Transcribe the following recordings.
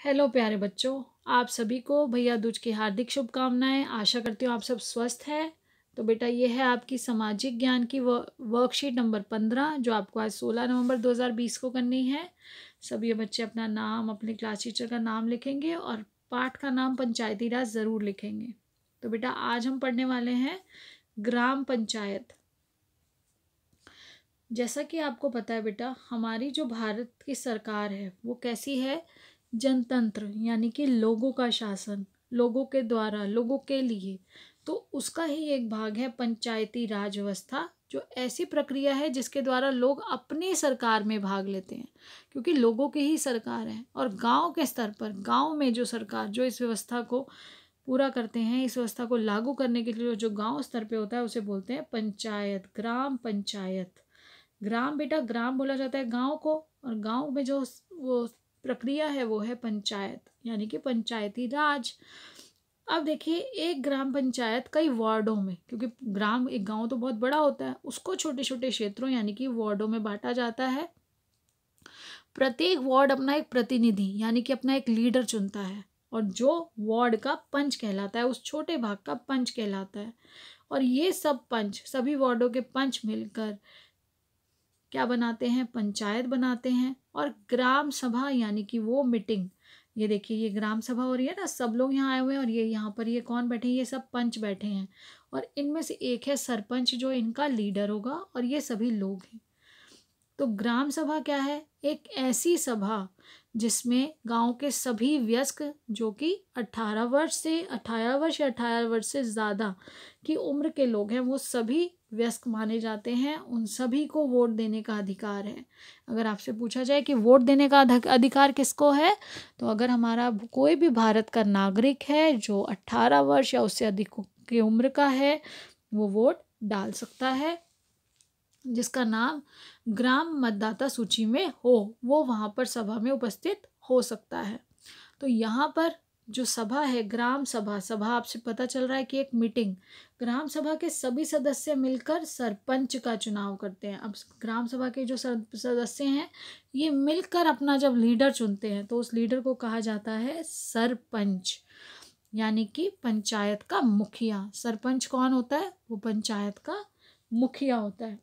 Hello प्यारे बच्चों, आप सभी को भैया दूज की हार्दिक शुभकामनाएँ। आशा करती हूँ आप सब स्वस्थ हैं। तो बेटा, ये है आपकी सामाजिक ज्ञान की वर्कशीट नंबर पंद्रह, जो आपको आज सोलह नवंबर दो हज़ार बीस को करनी है। सभी बच्चे अपना नाम, अपने क्लास टीचर का नाम लिखेंगे और पाठ का नाम पंचायती राज ज़रूर लिखेंगे। तो बेटा, आज हम पढ़ने वाले हैं ग्राम पंचायत। जैसा कि आपको पता है बेटा, हमारी जो भारत की सरकार है, वो कैसी है? जनतंत्र, यानी कि लोगों का शासन, लोगों के द्वारा, लोगों के लिए तो उसका ही एक भाग है पंचायती राज व्यवस्था, जो ऐसी प्रक्रिया है जिसके द्वारा लोग अपनी सरकार में भाग लेते हैं, क्योंकि लोगों की ही सरकार है, और गाँव के स्तर पर, गाँव में जो सरकार, जो इस व्यवस्था को पूरा करते हैं, इस व्यवस्था को लागू करने के लिए जो गाँव स्तर पे होता है, उसे बोलते हैं पंचायत, ग्राम पंचायत। ग्राम बेटा, ग्राम बोला जाता है गाँव को, और गाँव में जो वो प्रक्रिया है, वो है पंचायत, यानी कि पंचायती राज। अब देखिए, एक ग्राम पंचायत कई वार्डों में, क्योंकि ग्राम एक गाँव तो बहुत बड़ा होता है, उसको छोटे छोटे क्षेत्रों, यानी कि वार्डों में बांटा जाता है। प्रत्येक वार्ड अपना एक प्रतिनिधि, यानी कि अपना एक लीडर चुनता है, और जो वार्ड का पंच कहलाता है, उस छोटे भाग का पंच कहलाता है। और ये सब पंच, सभी वार्डों के पंच मिलकर क्या बनाते हैं? पंचायत बनाते हैं और ग्राम सभा यानी कि वो मीटिंग। ये देखिए, ये ग्राम सभा हो रही है ना, सब लोग यहाँ आए हुए हैं और ये यहाँ पर ये कौन बैठे हैं? ये सब पंच बैठे हैं और इनमें से एक है सरपंच जो इनका लीडर होगा और ये सभी लोग हैं। तो ग्राम सभा क्या है? एक ऐसी सभा जिसमें गाँव के सभी व्यस्क, जो कि 18 वर्ष से 18 वर्ष या 18 वर्ष से ज़्यादा की उम्र के लोग हैं, वो सभी व्यस्क माने जाते हैं। उन सभी को वोट देने का अधिकार है। अगर आपसे पूछा जाए कि वोट देने का अधिकार किसको है तो अगर हमारा कोई भी भारत का नागरिक है, जो 18 वर्ष या उससे अधिक की उम्र का है, वो वोट डाल सकता है। जिसका नाम ग्राम मतदाता सूची में हो, वो वहाँ पर सभा में उपस्थित हो सकता है। तो यहाँ पर जो सभा है, ग्राम सभा सभा आपसे पता चल रहा है कि एक मीटिंग। ग्राम सभा के सभी सदस्य मिलकर सरपंच का चुनाव करते हैं। अब ग्राम सभा के जो सदस्य हैं, ये मिलकर अपना जब लीडर चुनते हैं तो उस लीडर को कहा जाता है सरपंच, यानी कि पंचायत का मुखिया। सरपंच कौन होता है? वो पंचायत का मुखिया होता है।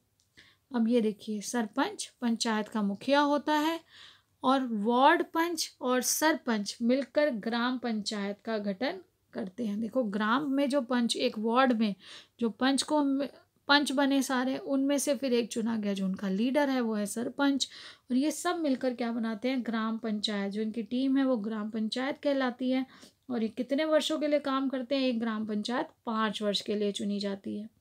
अब ये देखिए, सरपंच, पंचायत का मुखिया होता है और वार्ड पंच और सरपंच मिलकर ग्राम पंचायत का गठन करते हैं। देखो, ग्राम में जो पंच, एक वार्ड में जो पंच को पंच बने सारे, उनमें से फिर एक चुना गया जो उनका लीडर है, वो है सरपंच। और ये सब मिलकर क्या बनाते हैं? ग्राम पंचायत, जो इनकी टीम है, वो ग्राम पंचायत कहलाती है। और ये कितने वर्षों के लिए काम करते हैं? एक ग्राम पंचायत पाँच वर्ष के लिए चुनी जाती है।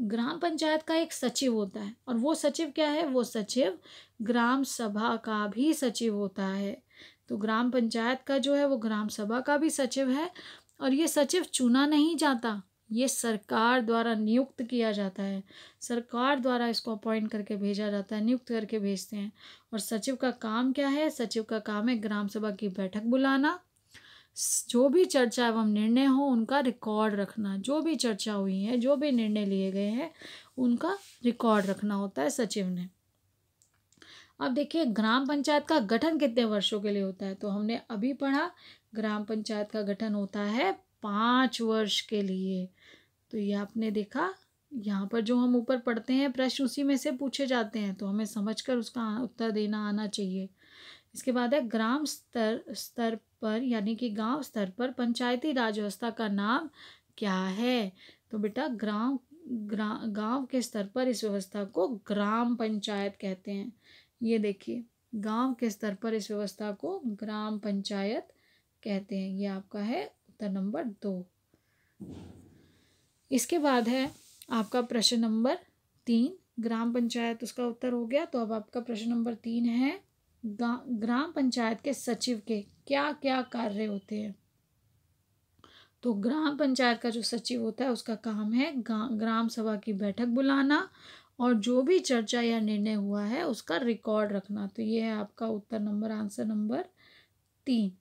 ग्राम पंचायत का एक सचिव होता है और वो सचिव क्या है? वो सचिव ग्राम सभा का भी सचिव होता है। तो ग्राम पंचायत का जो है, वो ग्राम सभा का भी सचिव है और ये सचिव चुना नहीं जाता। ये सरकार द्वारा नियुक्त किया जाता है। सरकार द्वारा इसको अपॉइंट करके भेजा जाता है, नियुक्त करके भेजते हैं। और सचिव का काम क्या है? सचिव का काम है ग्राम सभा की बैठक बुलाना जो भी चर्चा एवं निर्णय हो, उनका रिकॉर्ड रखना। जो भी चर्चा हुई है, जो भी निर्णय लिए गए हैं, उनका रिकॉर्ड रखना होता है सचिव ने। अब देखिए, ग्राम पंचायत का गठन कितने वर्षों के लिए होता है? तो हमने अभी पढ़ा, ग्राम पंचायत का गठन होता है पाँच वर्ष के लिए। तो ये आपने देखा, यहाँ पर जो हम ऊपर पढ़ते हैं, प्रश्न उसी में से पूछे जाते हैं तो हमें समझकर उसका उत्तर देना आना चाहिए। इसके बाद है, ग्राम स्तर स्तर पर, यानी कि गाँव स्तर पर पंचायती राज व्यवस्था का नाम क्या है? तो बेटा, ग्राम, ग्रा, गाँव के स्तर पर इस व्यवस्था को ग्राम पंचायत कहते हैं। ये देखिए, गाँव के स्तर पर इस व्यवस्था को ग्राम पंचायत कहते हैं। ये आपका है उत्तर नंबर दो। इसके बाद है आपका प्रश्न नंबर तीन। ग्राम पंचायत, उसका उत्तर हो गया। तो अब आपका प्रश्न नंबर तीन है ग्राम पंचायत के सचिव के क्या क्या कार्य होते हैं? तो ग्राम पंचायत का जो सचिव होता है, उसका काम है ग्राम सभा की बैठक बुलाना और जो भी चर्चा या निर्णय हुआ है, उसका रिकॉर्ड रखना। तो ये है आपका उत्तर नंबर, आंसर नंबर तीन।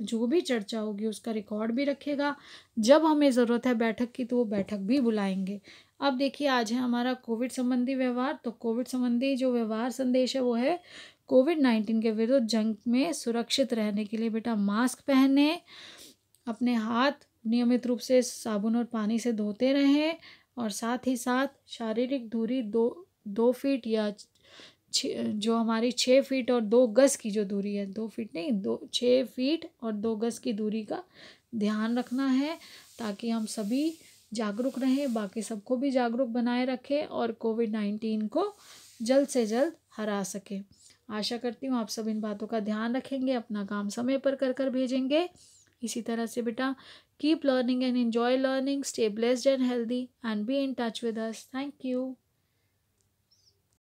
जो भी चर्चा होगी, उसका रिकॉर्ड भी रखेगा। जब हमें ज़रूरत है बैठक की तो वो बैठक भी बुलाएँगे। अब देखिए, आज है हमारा कोविड संबंधी व्यवहार। तो कोविड संबंधी जो व्यवहार संदेश है, वो है कोविड नाइन्टीन के विरुद्ध जंग में सुरक्षित रहने के लिए बेटा मास्क पहने, अपने हाथ नियमित रूप से साबुन और पानी से धोते रहें और साथ ही साथ शारीरिक दूरी दो दो फीट या जो हमारी छः फीट और दो गज़ की जो दूरी है, दो फीट नहीं, दो, छः फीट और दो गज़ की दूरी का ध्यान रखना है ताकि हम सभी जागरूक रहें, बाकी सबको भी जागरूक बनाए रखें और कोविड नाइन्टीन को जल्द से जल्द हरा सकें। आशा करती हूँ आप सब इन बातों का ध्यान रखेंगे, अपना काम समय पर कर कर भेजेंगे। इसी तरह से बेटा keep learning and enjoy learning stay blessed and healthy and be in touch with us thank you